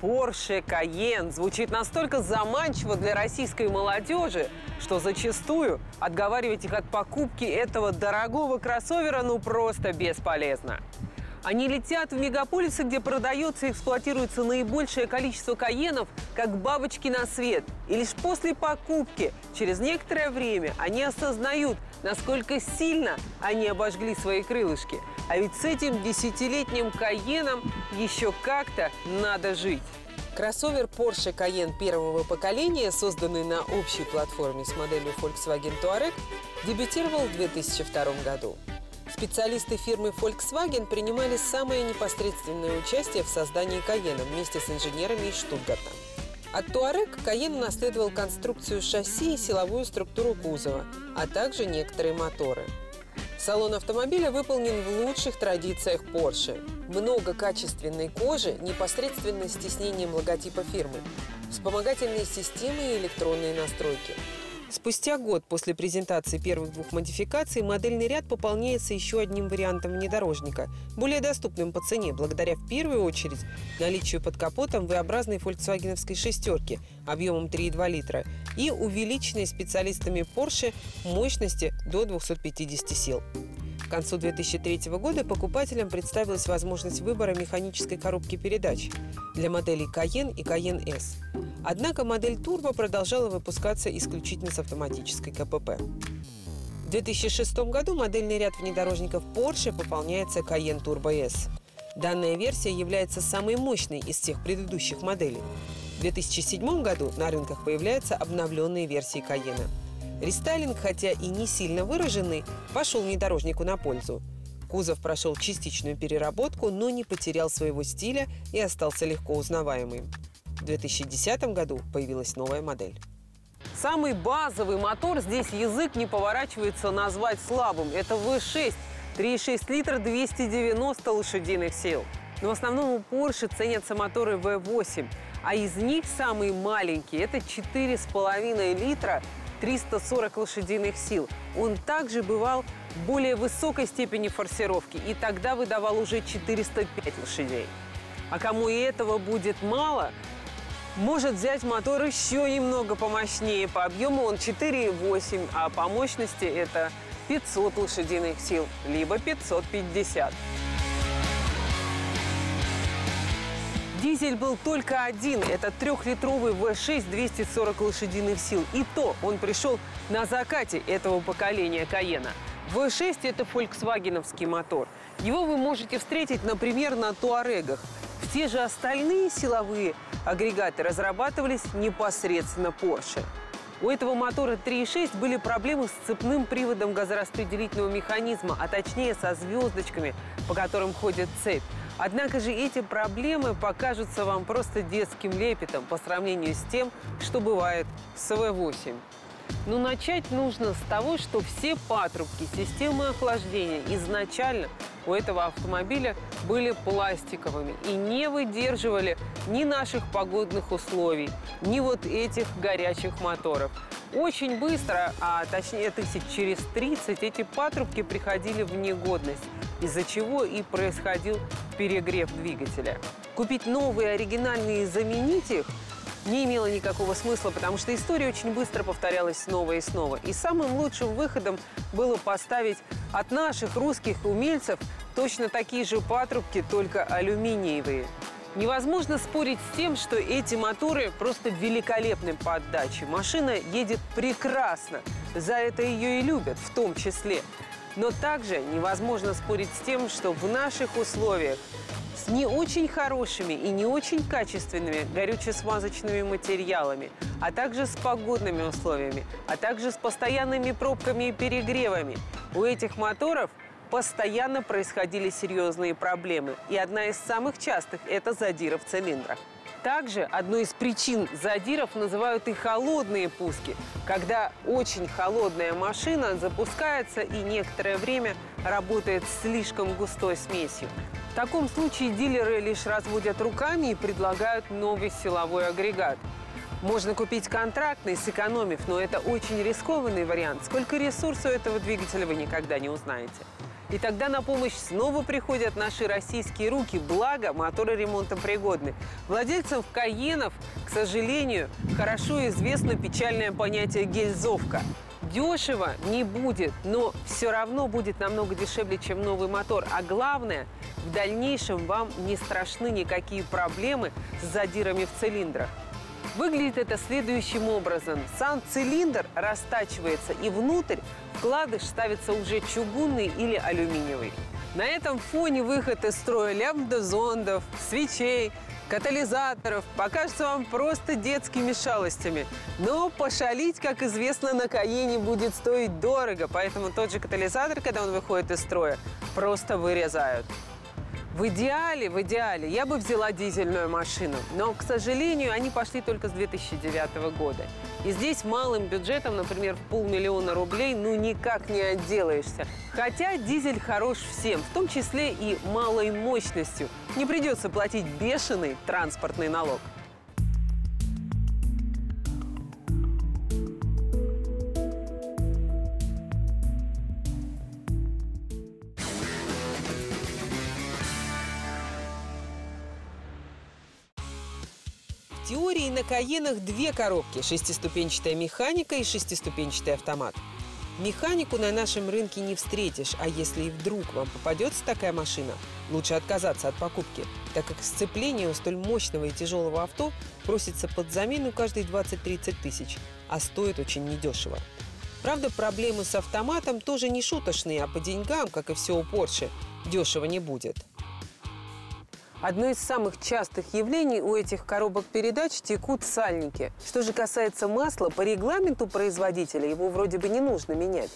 Porsche Cayenne звучит настолько заманчиво для российской молодежи, что зачастую отговаривать их от покупки этого дорогого кроссовера ну просто бесполезно. Они летят в мегаполисы, где продается и эксплуатируется наибольшее количество каенов, как бабочки на свет. И лишь после покупки, через некоторое время, они осознают, насколько сильно они обожгли свои крылышки. А ведь с этим десятилетним Каеном еще как-то надо жить. Кроссовер Porsche Cayenne первого поколения, созданный на общей платформе с моделью Volkswagen Touareg, дебютировал в 2002 году. Специалисты фирмы Volkswagen принимали самое непосредственное участие в создании Каена вместе с инженерами из Штутгарта. От Touareg Cayenne наследовал конструкцию шасси и силовую структуру кузова, а также некоторые моторы. Салон автомобиля выполнен в лучших традициях Porsche. Много качественной кожи непосредственно с тиснением логотипа фирмы, вспомогательные системы и электронные настройки – Спустя год после презентации первых двух модификаций модельный ряд пополняется еще одним вариантом внедорожника, более доступным по цене, благодаря в первую очередь наличию под капотом V-образной фольксвагеновской шестерки объемом 3,2 литра и увеличенной специалистами Porsche мощности до 250 сил. К концу 2003 года покупателям представилась возможность выбора механической коробки передач для моделей Cayenne и Cayenne S. Однако модель Turbo продолжала выпускаться исключительно с автоматической КПП. В 2006 году модельный ряд внедорожников Porsche пополняется Cayenne Turbo S. Данная версия является самой мощной из всех предыдущих моделей. В 2007 году на рынках появляются обновленные версии Cayenne – Рестайлинг, хотя и не сильно выраженный, пошел внедорожнику на пользу. Кузов прошел частичную переработку, но не потерял своего стиля и остался легко узнаваемым. В 2010 году появилась новая модель. Самый базовый мотор здесь язык не поворачивается назвать слабым. Это V6, 3,6 литра, 290 лошадиных сил. Но в основном у Porsche ценятся моторы V8, а из них самые маленькие – это 4,5 литра 340 лошадиных сил. Он также бывал более высокой степени форсировки и тогда выдавал уже 405 лошадей. А кому и этого будет мало, может взять мотор еще немного помощнее. По объему он 4,8, а по мощности это 500 лошадиных сил, либо 550. Дизель был только один. Это трехлитровый V6 240 лошадиных сил. И то он пришел на закате этого поколения Каена. V6 – это фольксвагеновский мотор. Его вы можете встретить, например, на Туарегах. Все же остальные силовые агрегаты разрабатывались непосредственно Porsche. У этого мотора 3.6 были проблемы с цепным приводом газораспределительного механизма, а точнее со звездочками, по которым ходит цепь. Однако же эти проблемы покажутся вам просто детским лепетом по сравнению с тем, что бывает с ВВ-8. Но начать нужно с того, что все патрубки системы охлаждения изначально у этого автомобиля были пластиковыми и не выдерживали ни наших погодных условий, ни вот этих горячих моторов. Очень быстро, а точнее тысяч через 30, эти патрубки приходили в негодность, из-за чего и происходил перегрев двигателя. Купить новые оригинальные и заменить их не имело никакого смысла, потому что история очень быстро повторялась снова и снова. И самым лучшим выходом было поставить от наших русских умельцев точно такие же патрубки, только алюминиевые. Невозможно спорить с тем, что эти моторы просто великолепны по отдаче. Машина едет прекрасно, за это ее и любят в том числе. Но также невозможно спорить с тем, что в наших условиях с не очень хорошими и не очень качественными горюче-смазочными материалами, а также с погодными условиями, а также с постоянными пробками и перегревами. У этих моторов постоянно происходили серьезные проблемы. И одна из самых частых – это задиры в цилиндрах. Также одной из причин задиров называют и холодные пуски, когда очень холодная машина запускается и некоторое время работает с слишком густой смесью. В таком случае дилеры лишь разводят руками и предлагают новый силовой агрегат. Можно купить контрактный, сэкономив, но это очень рискованный вариант. Сколько ресурсов этого двигателя вы никогда не узнаете. И тогда на помощь снова приходят наши российские руки, благо моторы ремонтом пригодны. Владельцам Каенов, к сожалению, хорошо известно печальное понятие гельзовка. Дешево не будет, но все равно будет намного дешевле, чем новый мотор. А главное, в дальнейшем вам не страшны никакие проблемы с задирами в цилиндрах. Выглядит это следующим образом. Сам цилиндр растачивается, и внутрь вкладыш ставится уже чугунный или алюминиевый. На этом фоне выход из строя лямбда-зондов, свечей, катализаторов покажется вам просто детскими шалостями. Но пошалить, как известно, на Каене будет стоить дорого, поэтому тот же катализатор, когда он выходит из строя, просто вырезают. В идеале, в идеале, я бы взяла дизельную машину. Но, к сожалению, они пошли только с 2009 года. И здесь малым бюджетом, например, в полмиллиона рублей, ну никак не отделаешься. Хотя дизель хорош всем, в том числе и малой мощностью. Не придется платить бешеный транспортный налог. Теории на Каенах две коробки – шестиступенчатая механика и шестиступенчатый автомат. Механику на нашем рынке не встретишь, а если и вдруг вам попадется такая машина, лучше отказаться от покупки, так как сцепление у столь мощного и тяжелого авто просится под замену каждые 20-30 тысяч, а стоит очень недешево. Правда, проблемы с автоматом тоже не шуточные, а по деньгам, как и все у Porsche, дешево не будет. Одно из самых частых явлений у этих коробок передач текут сальники. Что же касается масла, по регламенту производителя его вроде бы не нужно менять.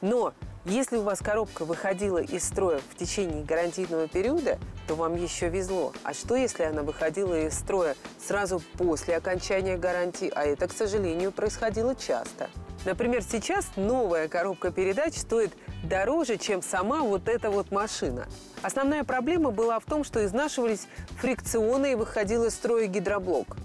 Но если у вас коробка выходила из строя в течение гарантийного периода, то вам еще везло. А что, если она выходила из строя сразу после окончания гарантии? А это, к сожалению, происходило часто. Например, сейчас новая коробка передач стоит дороже, чем сама вот эта вот машина. Основная проблема была в том, что изнашивались фрикционы и выходил из строя гидроблок.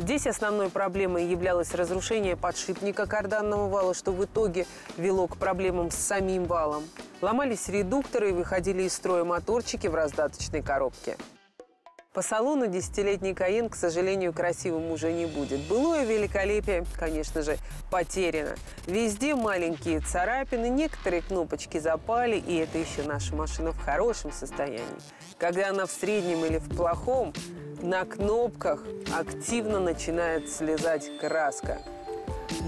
Здесь основной проблемой являлось разрушение подшипника карданного вала, что в итоге вело к проблемам с самим валом. Ломались редукторы и выходили из строя моторчики в раздаточной коробке. По салону десятилетний Каин, к сожалению, красивым уже не будет. Былое великолепие, конечно же, потеряно. Везде маленькие царапины, некоторые кнопочки запали, и это еще наша машина в хорошем состоянии. Когда она в среднем или в плохом, на кнопках активно начинает слезать краска.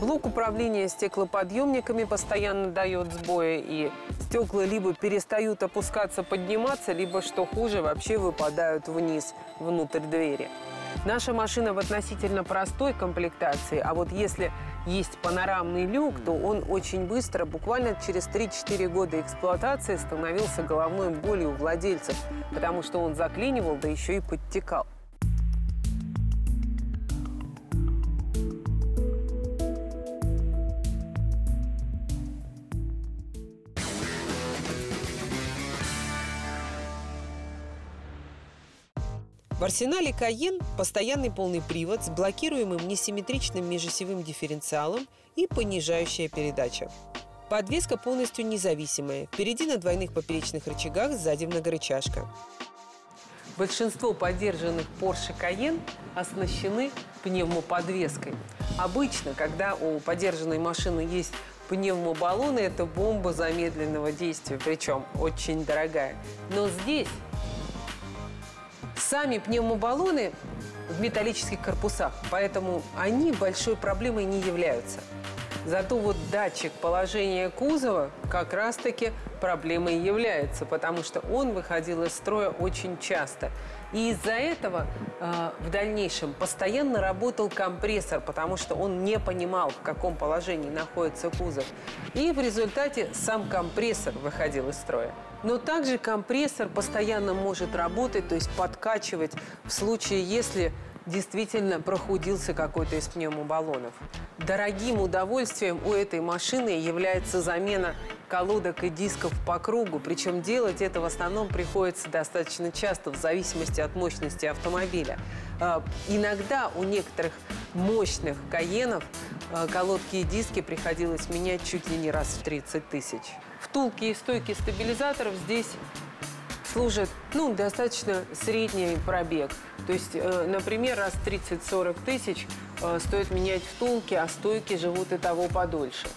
Блок управления стеклоподъемниками постоянно дает сбои, и стекла либо перестают опускаться, подниматься, либо, что хуже, вообще выпадают вниз, внутрь двери. Наша машина в относительно простой комплектации, а вот если есть панорамный люк, то он очень быстро, буквально через 3-4 года эксплуатации, становился головной болью у владельцев, потому что он заклинивал, да еще и подтекал. В арсенале Каен постоянный полный привод с блокируемым несимметричным межосевым дифференциалом и понижающая передача. Подвеска полностью независимая. Впереди на двойных поперечных рычагах, сзади многорычажка. Большинство поддержанных Porsche Cayenne оснащены пневмоподвеской. Обычно, когда у поддержанной машины есть пневмобаллоны, это бомба замедленного действия, причем очень дорогая. Но здесь Сами пневмобаллоны в металлических корпусах, поэтому они большой проблемой не являются. Зато вот датчик положения кузова как раз-таки проблемой является, потому что он выходил из строя очень часто. И из-за этого э, в дальнейшем постоянно работал компрессор, потому что он не понимал, в каком положении находится кузов. И в результате сам компрессор выходил из строя. Но также компрессор постоянно может работать, то есть подкачивать в случае, если действительно прохудился какой-то из пневмобаллонов. Дорогим удовольствием у этой машины является замена колодок и дисков по кругу. Причем делать это в основном приходится достаточно часто в зависимости от мощности автомобиля. А, иногда у некоторых мощных каенов а, колодки и диски приходилось менять чуть ли не раз в 30 тысяч Втулки и стойки стабилизаторов здесь служат, ну, достаточно средний пробег. То есть, э, например, раз 30-40 тысяч э, стоит менять втулки, а стойки живут и того подольше.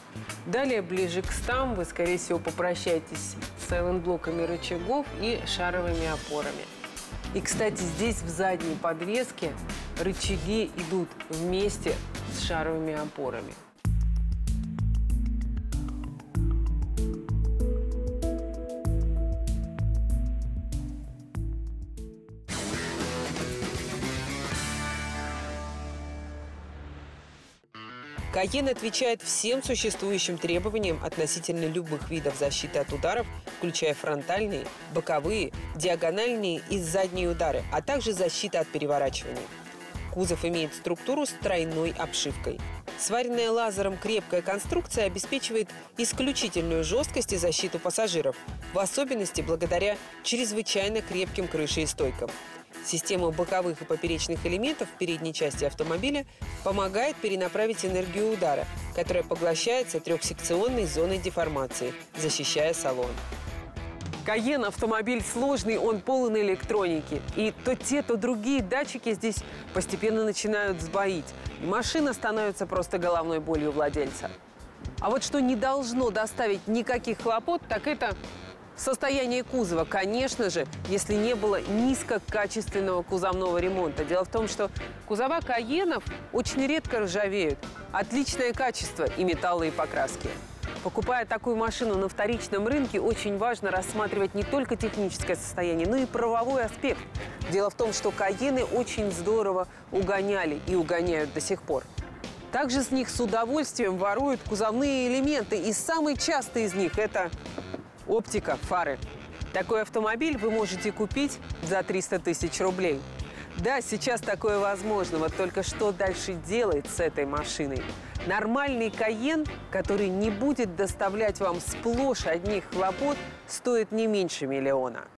Далее, ближе к стам, вы, скорее всего, попрощаетесь с сайлент-блоками рычагов и шаровыми опорами. И, кстати, здесь в задней подвеске рычаги идут вместе с шаровыми опорами. Каен отвечает всем существующим требованиям относительно любых видов защиты от ударов, включая фронтальные, боковые, диагональные и задние удары, а также защита от переворачивания. Кузов имеет структуру с тройной обшивкой. Сваренная лазером крепкая конструкция обеспечивает исключительную жесткость и защиту пассажиров, в особенности благодаря чрезвычайно крепким крышеистойкам. Система боковых и поперечных элементов в передней части автомобиля помогает перенаправить энергию удара, которая поглощается трехсекционной зоной деформации, защищая салон. Каен автомобиль сложный, он полон электроники. И то те, то другие датчики здесь постепенно начинают сбоить. И машина становится просто головной болью владельца. А вот что не должно доставить никаких хлопот, так это Состояние кузова, конечно же, если не было низкокачественного кузовного ремонта. Дело в том, что кузова Каенов очень редко ржавеют. Отличное качество и металлы, и покраски. Покупая такую машину на вторичном рынке, очень важно рассматривать не только техническое состояние, но и правовой аспект. Дело в том, что Каены очень здорово угоняли и угоняют до сих пор. Также с них с удовольствием воруют кузовные элементы. И самый частый из них – это оптика, фары. Такой автомобиль вы можете купить за 300 тысяч рублей. Да, сейчас такое возможно, вот только что дальше делать с этой машиной? Нормальный Каен, который не будет доставлять вам сплошь одних хлопот, стоит не меньше миллиона.